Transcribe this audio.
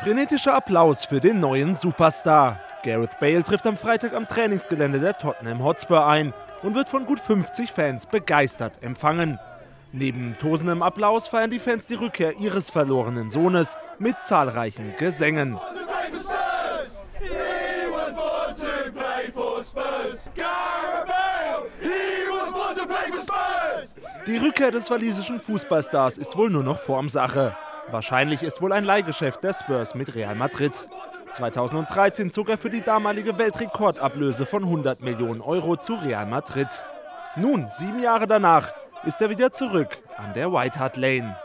Frenetischer Applaus für den neuen Superstar. Gareth Bale trifft am Freitag am Trainingsgelände der Tottenham Hotspur ein und wird von gut 50 Fans begeistert empfangen. Neben tosendem Applaus feiern die Fans die Rückkehr ihres verlorenen Sohnes mit zahlreichen Gesängen. Die Rückkehr des walisischen Fußballstars ist wohl nur noch Formsache. Wahrscheinlich ist wohl ein Leihgeschäft der Spurs mit Real Madrid. 2013 zog er für die damalige Weltrekordablöse von 100 Millionen Euro zu Real Madrid. Nun, sieben Jahre danach, ist er wieder zurück an der White Hart Lane.